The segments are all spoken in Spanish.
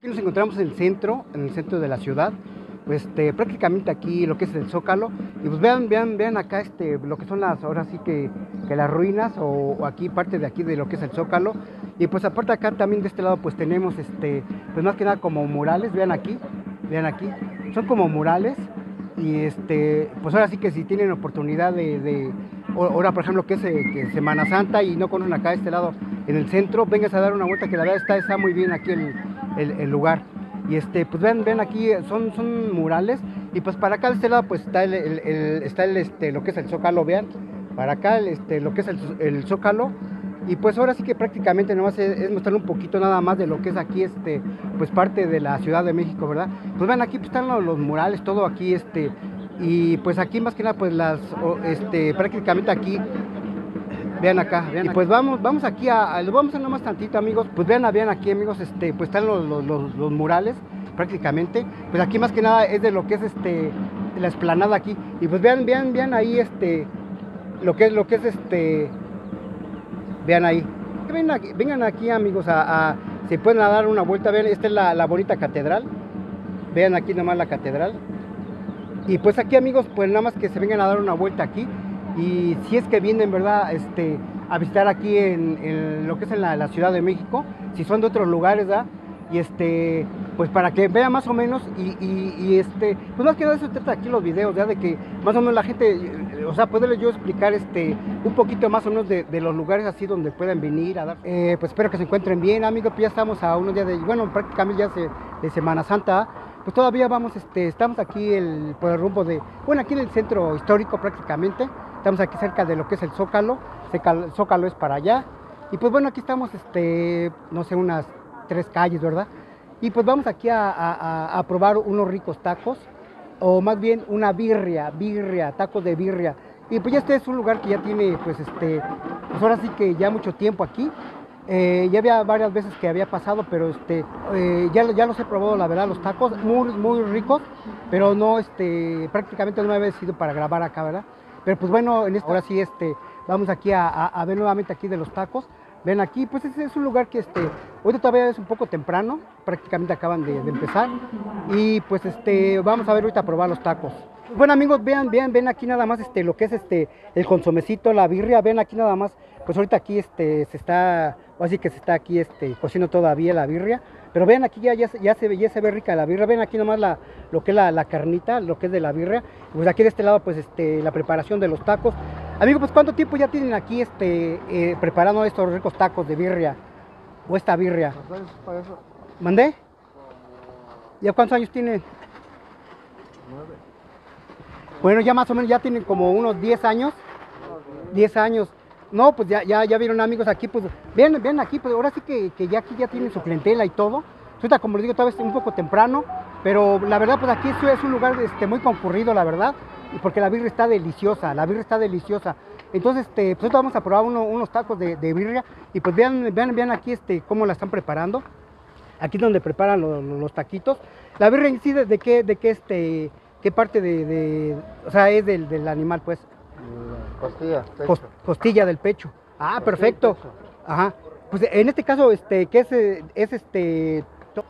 Aquí nos encontramos en el centro, en el centro de la ciudad, pues este, prácticamente aquí lo que es el Zócalo, y pues vean, vean, vean acá este, lo que son las, ahora sí que, las ruinas, o, aquí parte de aquí de lo que es el Zócalo, y pues aparte acá también de este lado pues tenemos este, pues más que nada como murales, vean aquí, vean aquí, son como murales, y este, pues ahora sí que si tienen oportunidad de, ahora por ejemplo que es, eh, que es Semana Santa y no conocen acá este lado en el centro, vengas a dar una vuelta que la verdad está, está muy bien aquí el, el- lugar. Y este, pues ven, ven aquí, son, son murales, y pues para acá de este lado pues está el, está el, este, lo que es el Zócalo, vean, para acá el, este, lo que es el, Zócalo, y pues ahora sí que prácticamente nomás es, es mostrar un poquito nada más de lo que es aquí, este, pues parte de la Ciudad de México, ¿verdad? Pues ven aquí pues, están los, murales, todo aquí, este, y pues aquí más que nada pues las, este, prácticamente aquí, vean acá, vean y pues vamos, vamos aquí a, a- vamos a nomás tantito amigos, pues vean, vean aquí amigos, este, pues están los, los, los- los murales prácticamente, pues aquí más que nada es de lo que es este, la esplanada aquí, y pues vean, vean, vean ahí este, lo que es, lo que es este, vean ahí. Vengan aquí, vengan aquí amigos, a, a- se pueden dar una vuelta, vean, esta es la, la bonita catedral, vean aquí nomás la catedral. Y pues aquí amigos, pues nada más que se vengan a dar una vuelta aquí. Y si es que vienen, ¿verdad? Este, a visitar aquí en, lo que es en la, Ciudad de México, si son de otros lugares, ¿verdad? Y este, pues para que vean más o menos, y, y- y, este, pues más que nada eso trata aquí los videos, ¿verdad? De que más o menos la gente, o sea, poderles yo explicar este, un poquito más o menos de, de los lugares así donde puedan venir a dar. Eh, pues espero que se encuentren bien, amigos, pues ya estamos a unos días de, bueno, prácticamente ya se- de Semana Santa, pues todavía vamos, este, estamos aquí el- por el rumbo de, bueno, aquí en el centro histórico prácticamente, estamos aquí cerca de lo que es el Zócalo, el Zócalo es para allá, y pues bueno, aquí estamos, este, no sé, unas tres calles, ¿verdad? Y pues vamos aquí a, probar unos ricos tacos, o más bien una birria, birria, tacos de birria. Y pues ya este es un lugar que ya tiene, pues este, pues ahora sí que ya mucho tiempo aquí. Eh, ya había varias veces que había pasado, pero este, eh, ya, ya los he probado, la verdad, los tacos, muy, muy ricos, pero no, este, prácticamente no me había sido para grabar acá, ¿verdad? Pero pues bueno, en esta, ahora sí, este, vamos aquí a, a- a ver nuevamente aquí de los tacos. Ven aquí, pues es un lugar que este, ahorita todavía es un poco temprano, prácticamente acaban de, de empezar. Y pues este, vamos a ver ahorita a probar los tacos. Bueno amigos, vean, vean, ven aquí nada más este, lo que es este, el consomecito, la birria, ven aquí nada más, pues ahorita aquí este, se está, así que se está aquí este, cociendo todavía la birria. Pero vean aquí ya, ya, se- ya, se, ve- ya se ve rica la birria, ven aquí nomás la, lo que es la, la carnita, lo que es de la birria. Pues aquí de este lado pues este, la preparación de los tacos. Amigo, pues ¿cuánto tiempo ya tienen aquí este, eh, preparando estos ricos tacos de birria? O esta birria. ¿Mandé? ¿Ya cuántos años tienen? Bueno, ya más o menos ya tienen como unos 10 años. 10 años. No, pues ya, ya, ya vieron amigos aquí, pues vean, vean aquí, pues ahora sí que, que ya aquí ya tienen su clientela y todo. Ahorita, como les digo, todavía es un poco temprano, pero la verdad, pues aquí es, un lugar este, muy concurrido, la verdad, porque la birria está deliciosa, la birria está deliciosa. Entonces, este, pues vamos a probar uno- unos tacos de, de birria, y pues vean, vean, vean aquí este, cómo la están preparando. Aquí es donde preparan lo- lo- los taquitos. La birria en sí, ¿de de qué, de qué, este, qué parte de, de- o sea, es del, del animal, pues? Costilla, Cos- costilla del pecho. Ah, perfecto. Ajá. Pues en este caso, este, ¿qué es, eh, es este Sí,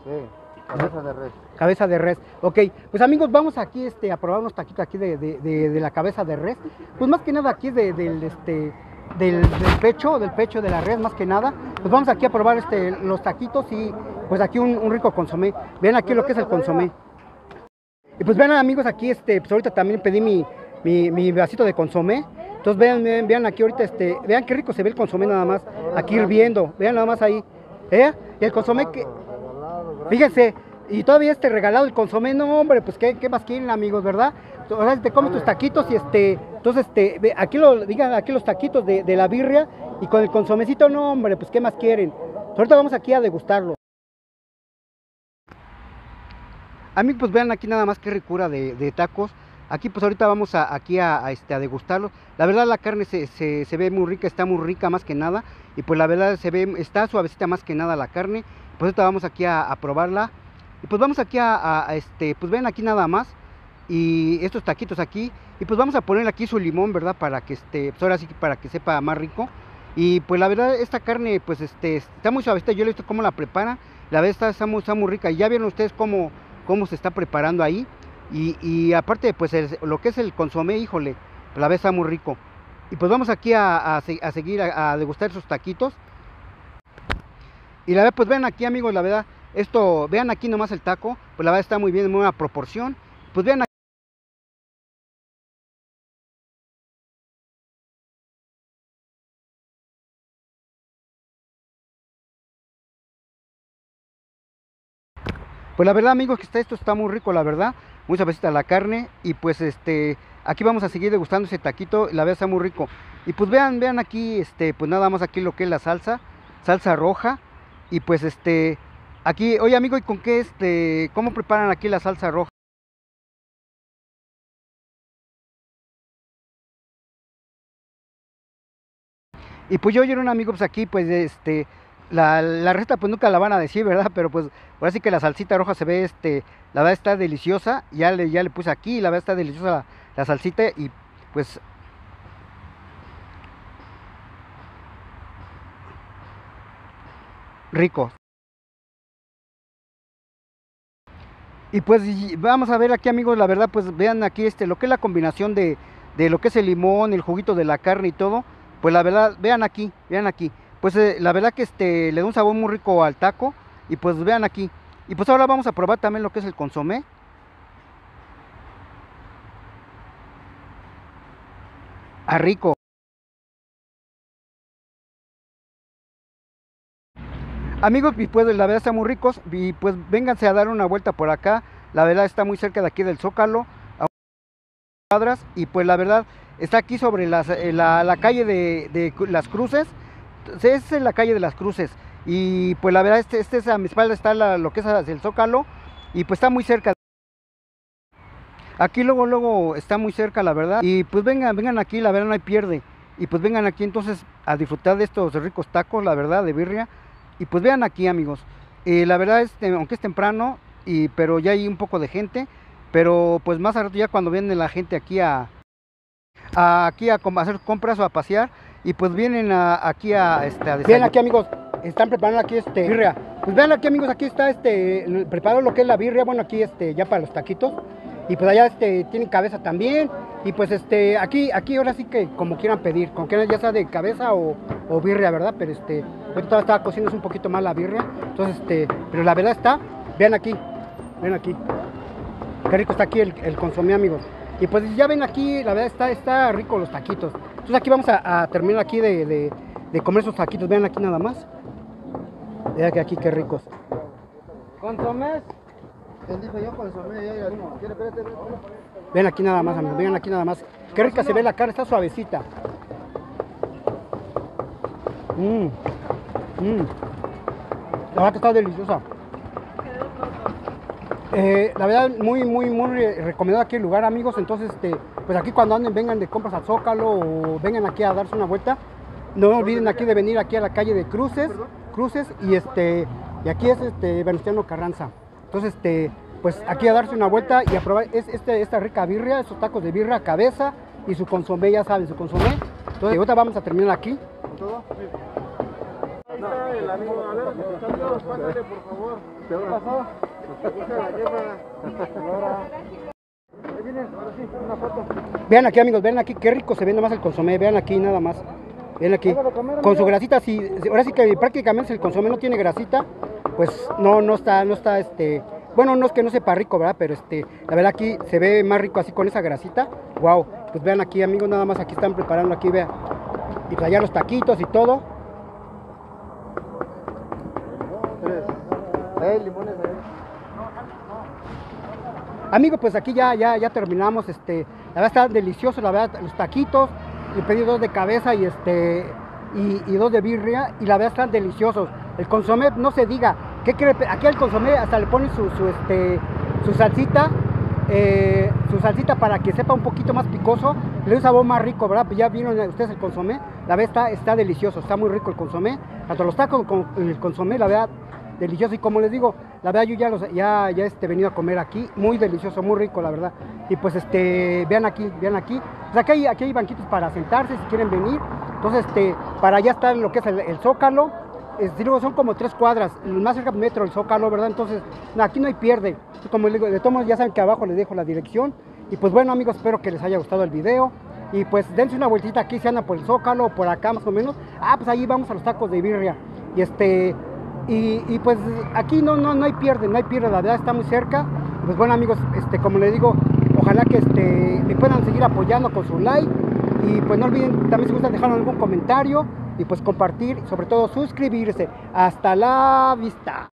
cabeza de res. cabeza de res? Ok, pues amigos, vamos aquí este, a probar unos taquitos aquí de, de- de- de la cabeza de res. Pues más que nada aquí del, este, del, del pecho, del pecho de la res, más que nada. Pues vamos aquí a probar este, los taquitos y pues aquí un, un rico consomé. Vean aquí lo que es el consomé. Y pues vean amigos, aquí este, pues ahorita también pedí mi, mi, mi vasito de consomé. Entonces vean, vean, vean aquí ahorita, este, vean qué rico se ve el consomé nada más, aquí hirviendo, vean nada más ahí. ¿Eh? Y el consomé que, fíjense, y todavía este regalado el consomé, no hombre, pues qué, qué más quieren amigos, ¿verdad? Ahora te comes tus taquitos y este, entonces este, aquí lo, digan aquí los taquitos de, de la birria y con el consomecito, no hombre, pues qué más quieren. Ahorita vamos aquí a degustarlo. Amigos, pues vean aquí nada más qué ricura de, de tacos. Aquí pues ahorita vamos a, aquí a, a, este, a degustarlo. La verdad la carne se, ve muy rica, está muy rica más que nada. Y pues la verdad se ve, está suavecita más que nada la carne. Pues ahorita vamos aquí a, a probarla. Y pues vamos aquí a, a- este, pues ven aquí nada más. Y estos taquitos aquí. Y pues vamos a poner aquí su limón, ¿verdad? Para que este, pues ahora sí para que sepa más rico. Y pues la verdad esta carne pues este, está muy suavecita. Yo he visto cómo la preparan. la verdad está, está, muy, está muy rica. Y ya vieron ustedes cómo, cómo se está preparando ahí. Y, aparte, pues lo que es el consomé, híjole, la está muy rico. Y pues vamos aquí a, a se- a seguir a, degustar esos taquitos. Y la verdad, pues vean aquí amigos, la verdad, esto, vean aquí nomás el taco, pues la verdad está muy bien, muy buena proporción. Pues vean aquí. Pues la verdad amigos que está esto está muy rico, la verdad, muy suavecita la carne y pues este, aquí vamos a seguir degustando ese taquito, la verdad está muy rico. Y pues vean, vean aquí, este, pues nada más aquí lo que es la salsa, salsa roja y pues este, aquí, oye amigo, ¿y con qué este, cómo preparan aquí la salsa roja? Y pues yo oyeron un amigo pues aquí pues este la, la receta pues nunca la van a decir, ¿verdad? Pero pues ahora sí que la salsita roja se ve este la verdad está deliciosa, ya le ya le puse aquí, la verdad está deliciosa la, la salsita y pues rico. Y pues vamos a ver aquí amigos, la verdad pues vean aquí este lo que es la combinación de, de lo que es el limón, el juguito de la carne y todo, pues la verdad vean aquí, vean aquí. Pues eh, la verdad que este le da un sabor muy rico al taco y pues vean aquí. Y pues ahora vamos a probar también lo que es el consomé. A rico. Amigos, y pues la verdad están muy ricos y pues vénganse a dar una vuelta por acá. La verdad está muy cerca de aquí del Zócalo, a cuadras y pues la verdad está aquí sobre eh, la, la calle de, las Cruces. Es la calle de las Cruces y pues la verdad este, este es a mi espalda está la- lo que es el Zócalo y pues está muy cerca. Aquí luego luego está muy cerca la verdad y pues vengan vengan aquí la verdad no hay pierde. Y pues vengan aquí entonces a disfrutar de estos ricos tacos la verdad de birria. Y pues vean aquí amigos. Eh, la verdad es que, aunque es temprano y pero ya hay un poco de gente. Pero pues más a rato ya cuando viene la gente aquí a, aquí a hacer compras o a pasear y pues vienen a- aquí a este a desayunar. aquí amigos, están preparando aquí este birria. Pues vean aquí amigos, aquí está este preparado lo que es la birria, bueno aquí este ya para los taquitos. Y pues allá este tienen cabeza también. Y pues este aquí aquí ahora sí que como quieran pedir, con que ya sea de cabeza o, o birria, ¿verdad? Pero este ahorita estaba cocinándose un poquito más la birria. Entonces este, pero la verdad está, vean aquí, vean aquí. Qué rico está aquí el, el consomé, amigos. Y pues ya ven aquí, la verdad está, está rico los taquitos. Entonces aquí vamos a, terminar aquí de, comer esos taquitos. Vean aquí nada más. Vean que aquí qué ricos. ¿Consomés? ¿Quién dijo yo consomé? Ya, ya, ¿Quiere, espérate, espérate. Vean aquí nada más, amigos. Vean aquí nada más. Qué rica se ve la carne, está suavecita. Mmm. Mmm. La verdad que está deliciosa. Eh, la verdad, muy, muy, muy re- recomendado aquí el lugar, amigos. Entonces, este, pues aquí cuando anden, vengan de compras al Zócalo o vengan aquí a darse una vuelta. No olviden aquí de venir aquí a la calle de Cruces, Cruces y este, y aquí es este Venustiano Carranza. Entonces, este, pues aquí a darse una vuelta y a probar es- este, esta rica birria, esos tacos de birria, cabeza y su consomé, ya saben, su consomé. Entonces, ahorita vamos a terminar aquí. ¿Todo? Ahí está el amigo, a ver, por favor. ¿Qué pasó? Vean aquí, amigos, vean aquí qué rico se ve nomás el consomé, vean aquí nada más. Vean aquí. Con su grasita, si, ahora sí que prácticamente si el consomé no tiene grasita, pues no, no está, no está este. Bueno, no es que no sepa rico, ¿verdad? Pero este, la verdad aquí se ve más rico así con esa grasita. Wow. Pues vean aquí, amigos, nada más aquí están preparando aquí, vean. Y pues allá los taquitos y todo. Tres. Limones ahí. Amigos, pues aquí ya, ya, ya terminamos. Este, la verdad está delicioso, la verdad, los taquitos. Le pedí dos de cabeza y este y, dos de birria. Y la verdad están deliciosos. El consomé, no se diga. ¿Qué quiere? Aquí al consomé hasta le ponen su, su, este, su salsita. eh, su salsita para que sepa un poquito más picoso, le da un sabor más rico, ¿verdad? Pues ya vieron ustedes el consomé, la verdad está, está delicioso, está muy rico el consomé, tanto los tacos con el consomé, la verdad, delicioso y como les digo, la verdad yo ya los ya ya este venido a comer aquí, muy delicioso, muy rico la verdad. Y pues este vean aquí, vean aquí. Aquí hay aquí hay banquitos para sentarse si quieren venir. Entonces este para allá está lo que es el, Zócalo es, digo, son como tres cuadras, más cerca del metro, el Zócalo, ¿verdad? Entonces, aquí no hay pierde. Como les digo, de todos ya saben que abajo les dejo la dirección. Y pues bueno, amigos, espero que les haya gustado el video. Y pues dense una vueltita aquí, si andan por el Zócalo o por acá más o menos. Ah, pues ahí vamos a los tacos de birria. Y este, y, pues aquí no, no, no hay pierde, no hay pierde, la verdad está muy cerca. Pues bueno, amigos, este, como les digo, ojalá que este, me puedan seguir apoyando con su like. Y pues no olviden, también si gustan dejar algún comentario y pues compartir, sobre todo suscribirse. Hasta la vista.